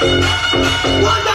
One